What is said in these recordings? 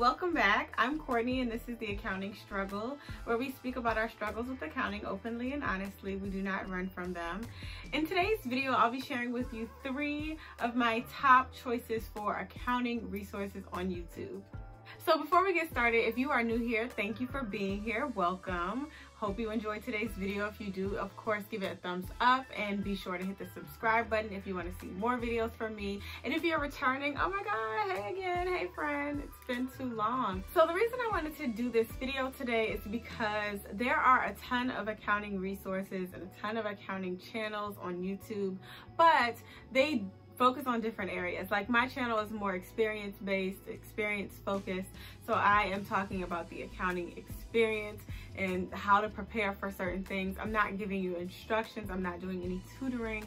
welcome back. I'm Courtney and this is the Accounting Struggle, where we speak about our struggles with accounting openly and honestly. We do not run from them. In today's video, I'll be sharing with you three of my top choices for accounting resources on YouTube. So before we get started, if you are new here, thank you for being here. Welcome. Hope you enjoyed today's video. If you do, of course, give it a thumbs up and be sure to hit the subscribe button if you want to see more videos from me. And if you're returning, oh my God, hey again, hey friend, it's been too long. So the reason I wanted to do this video today is because there are a ton of accounting resources and a ton of accounting channels on YouTube, but they focus on different areas. Like my channel is more experience based, experience focused. So I am talking about the accounting experience and how to prepare for certain things. I'm not giving you instructions. I'm not doing any tutoring.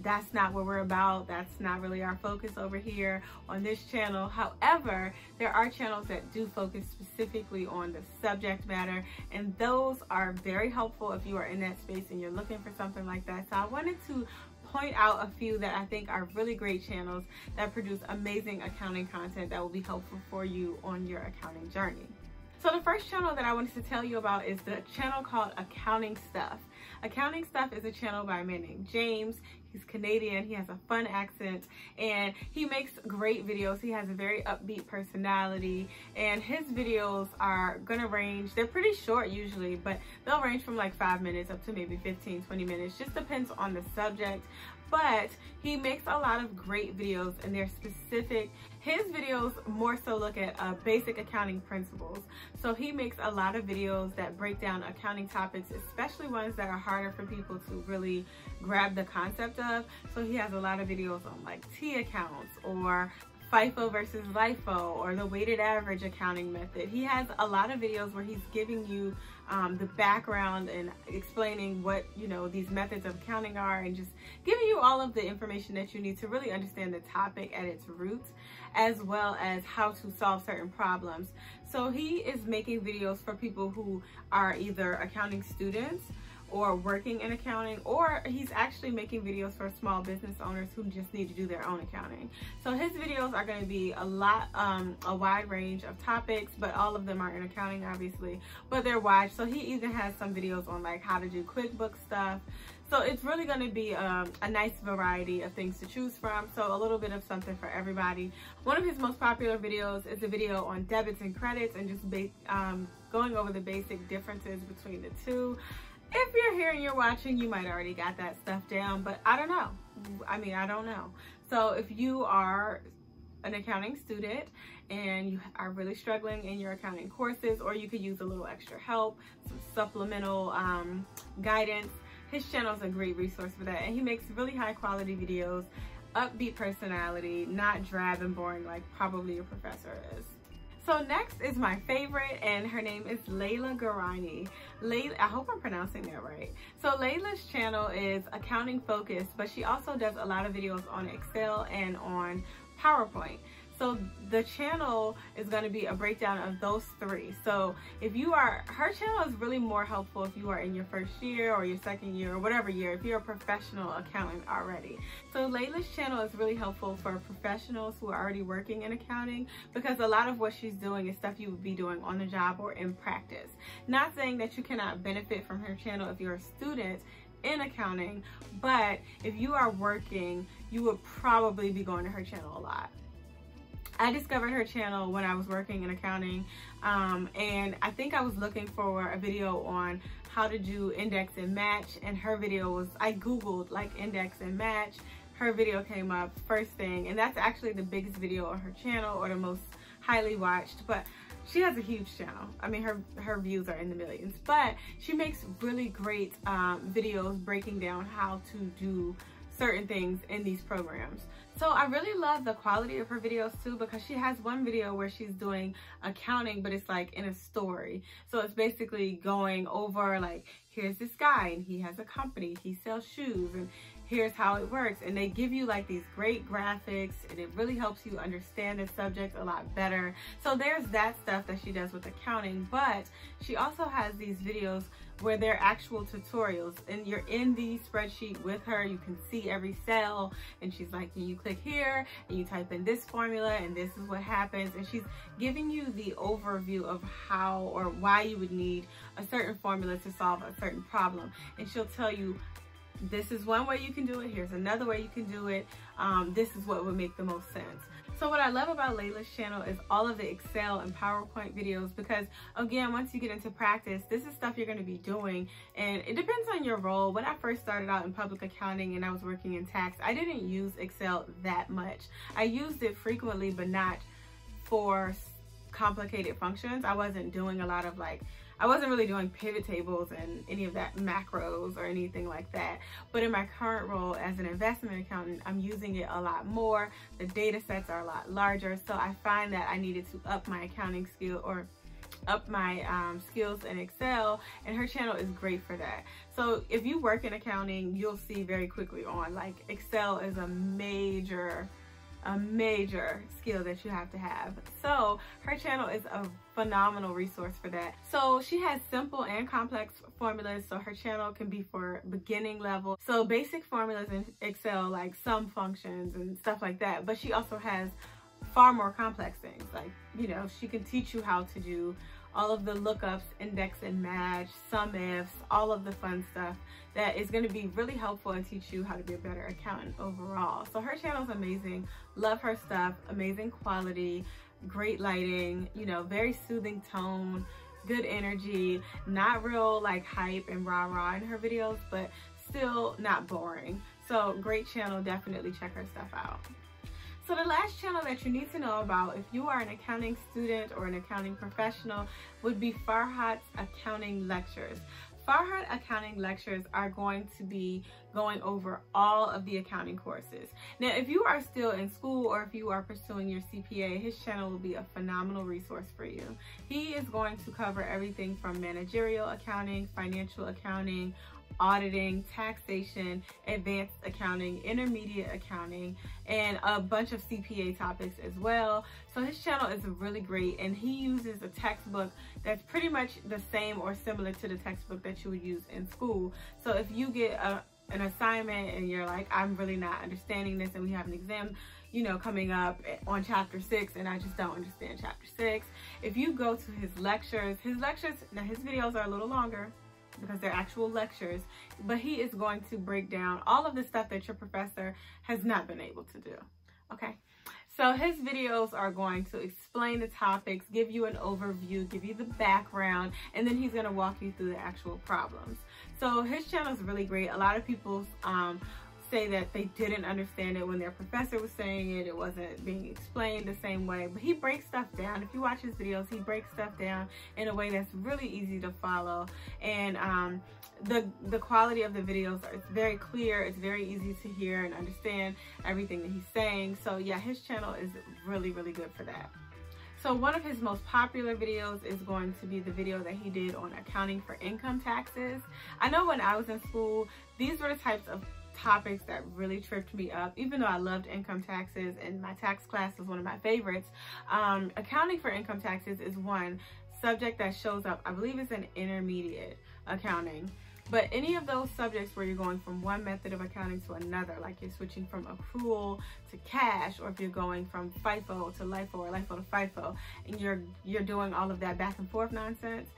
That's not what we're about. That's not really our focus over here on this channel. However, there are channels that do focus specifically on the subject matter and those are very helpful if you are in that space and you're looking for something like that. So I wanted to point out a few that I think are really great channels that produce amazing accounting content that will be helpful for you on your accounting journey. So the first channel that I wanted to tell you about is the channel called Accounting Stuff. Accounting Stuff is a channel by a man named James. He's Canadian, he has a fun accent, and he makes great videos. He has a very upbeat personality, and his videos are gonna range, they're pretty short usually, but they'll range from like five minutes up to maybe 15, 20 minutes. Just depends on the subject, but he makes a lot of great videos and they're specific. His videos more so look at uh, basic accounting principles. So he makes a lot of videos that break down accounting topics, especially ones that are harder for people to really grab the concept of. So he has a lot of videos on like T accounts or FIFO versus LIFO or the weighted average accounting method. He has a lot of videos where he's giving you um, the background and explaining what, you know, these methods of accounting are and just giving you all of the information that you need to really understand the topic at its roots as well as how to solve certain problems. So he is making videos for people who are either accounting students or working in accounting or he's actually making videos for small business owners who just need to do their own accounting so his videos are going to be a lot um, a wide range of topics but all of them are in accounting obviously but they're wide so he even has some videos on like how to do quickbook stuff so it's really going to be um, a nice variety of things to choose from. So a little bit of something for everybody. One of his most popular videos is a video on debits and credits and just um, going over the basic differences between the two if you're here and you're watching, you might already got that stuff down, but I don't know. I mean, I don't know. So if you are an accounting student and you are really struggling in your accounting courses, or you could use a little extra help, some supplemental um, guidance, his channel is a great resource for that. And he makes really high quality videos, upbeat personality, not drab and boring like probably your professor is. So next is my favorite and her name is Leila Gharani. Leila, I hope I'm pronouncing that right. So Leila's channel is accounting focused, but she also does a lot of videos on Excel and on PowerPoint. So the channel is going to be a breakdown of those three. So if you are, her channel is really more helpful if you are in your first year or your second year or whatever year, if you're a professional accountant already. So Leila's channel is really helpful for professionals who are already working in accounting because a lot of what she's doing is stuff you would be doing on the job or in practice. Not saying that you cannot benefit from her channel if you're a student in accounting, but if you are working, you would probably be going to her channel a lot. I discovered her channel when I was working in accounting um, and I think I was looking for a video on how to do index and match and her video was, I googled like index and match, her video came up first thing and that's actually the biggest video on her channel or the most highly watched but she has a huge channel. I mean, her, her views are in the millions, but she makes really great um, videos breaking down how to do certain things in these programs. So I really love the quality of her videos too because she has one video where she's doing accounting but it's like in a story. So it's basically going over like here's this guy and he has a company, he sells shoes and here's how it works. And they give you like these great graphics and it really helps you understand the subject a lot better. So there's that stuff that she does with accounting, but she also has these videos where they're actual tutorials and you're in the spreadsheet with her. You can see every cell and she's like, you click here and you type in this formula and this is what happens. And she's giving you the overview of how or why you would need a certain formula to solve a certain problem. And she'll tell you this is one way you can do it. Here's another way you can do it. Um, this is what would make the most sense. So what I love about Leila's channel is all of the Excel and PowerPoint videos because again, once you get into practice, this is stuff you're going to be doing and it depends on your role. When I first started out in public accounting and I was working in tax, I didn't use Excel that much. I used it frequently, but not for complicated functions. I wasn't doing a lot of like I wasn't really doing pivot tables and any of that macros or anything like that. But in my current role as an investment accountant, I'm using it a lot more. The data sets are a lot larger. So I find that I needed to up my accounting skill or up my um, skills in Excel and her channel is great for that. So if you work in accounting, you'll see very quickly on like Excel is a major a major skill that you have to have. So her channel is a phenomenal resource for that. So she has simple and complex formulas. So her channel can be for beginning level. So basic formulas in Excel like sum functions and stuff like that. But she also has far more complex things. Like, you know, she can teach you how to do all of the lookups, index and match, sum ifs, all of the fun stuff that is going to be really helpful and teach you how to be a better accountant overall. So her channel is amazing. Love her stuff. Amazing quality, great lighting, you know, very soothing tone, good energy, not real like hype and rah rah in her videos, but still not boring. So great channel. Definitely check her stuff out. So the last channel that you need to know about if you are an accounting student or an accounting professional would be Farhat's Accounting Lectures. Farhat Accounting Lectures are going to be going over all of the accounting courses. Now, if you are still in school or if you are pursuing your CPA, his channel will be a phenomenal resource for you. He is going to cover everything from managerial accounting, financial accounting, auditing, taxation, advanced accounting, intermediate accounting, and a bunch of CPA topics as well. So his channel is really great and he uses a textbook that's pretty much the same or similar to the textbook that you would use in school. So if you get a, an assignment and you're like, I'm really not understanding this and we have an exam, you know, coming up on chapter six and I just don't understand chapter six. If you go to his lectures, his lectures, now his videos are a little longer, because they're actual lectures, but he is going to break down all of the stuff that your professor has not been able to do. Okay. So his videos are going to explain the topics, give you an overview, give you the background, and then he's going to walk you through the actual problems. So his channel is really great. A lot of people's um, say that they didn't understand it when their professor was saying it. It wasn't being explained the same way. But he breaks stuff down. If you watch his videos, he breaks stuff down in a way that's really easy to follow. And um, the, the quality of the videos is very clear. It's very easy to hear and understand everything that he's saying. So yeah, his channel is really, really good for that. So one of his most popular videos is going to be the video that he did on accounting for income taxes. I know when I was in school, these were the types of topics that really tripped me up, even though I loved income taxes and my tax class was one of my favorites. Um, accounting for income taxes is one subject that shows up, I believe it's an intermediate accounting. But any of those subjects where you're going from one method of accounting to another, like you're switching from accrual to cash, or if you're going from FIFO to LIFO or LIFO to FIFO, and you're you're doing all of that back and forth nonsense,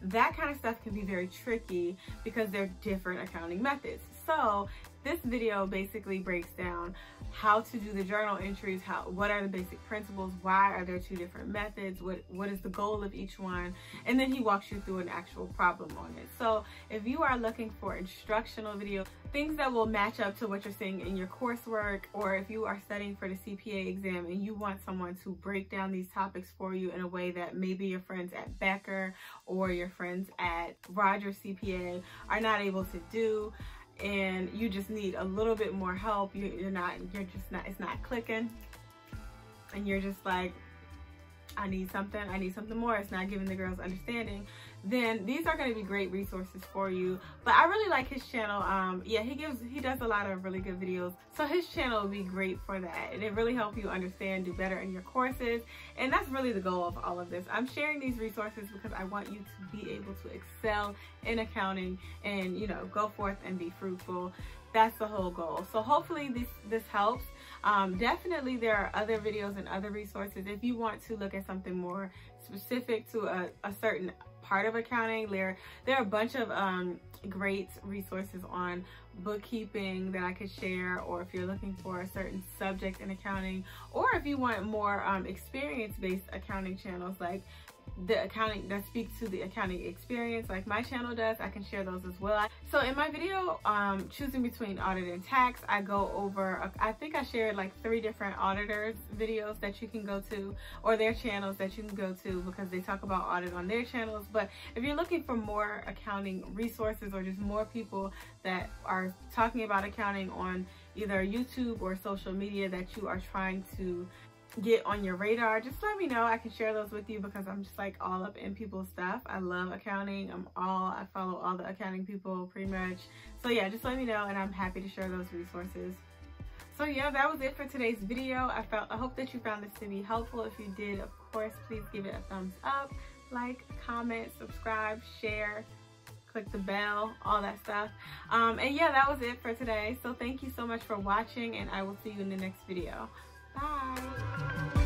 that kind of stuff can be very tricky because they're different accounting methods. So this video basically breaks down how to do the journal entries, how what are the basic principles, why are there two different methods, what what is the goal of each one, and then he walks you through an actual problem on it. So if you are looking for instructional video, things that will match up to what you're seeing in your coursework, or if you are studying for the CPA exam and you want someone to break down these topics for you in a way that maybe your friends at Becker or your friends at Roger CPA are not able to do, and you just need a little bit more help. You, you're not you're just not it's not clicking. And you're just like I need something, I need something more, it's not giving the girls understanding, then these are going to be great resources for you. But I really like his channel. Um, yeah, he gives, he does a lot of really good videos. So his channel will be great for that. And it really help you understand, do better in your courses. And that's really the goal of all of this. I'm sharing these resources because I want you to be able to excel in accounting and, you know, go forth and be fruitful. That's the whole goal. So hopefully this, this helps. Um, definitely there are other videos and other resources if you want to look at something more specific to a, a certain part of accounting. There, there are a bunch of um, great resources on bookkeeping that I could share or if you're looking for a certain subject in accounting or if you want more um, experience-based accounting channels like the accounting that speaks to the accounting experience like my channel does i can share those as well. So in my video um choosing between audit and tax i go over i think i shared like three different auditors videos that you can go to or their channels that you can go to because they talk about audit on their channels. But if you're looking for more accounting resources or just more people that are talking about accounting on either youtube or social media that you are trying to get on your radar just let me know. I can share those with you because i'm just like all up in people's stuff. I love accounting. I'm all i follow all the accounting people pretty much. So yeah just let me know and i'm happy to share those resources. So yeah that was it for today's video. I felt i hope that you found this to be helpful. If you did of course please give it a thumbs up like comment subscribe share click the bell all that stuff. Um, and yeah that was it for today. So thank you so much for watching and i will see you in the next video Bye.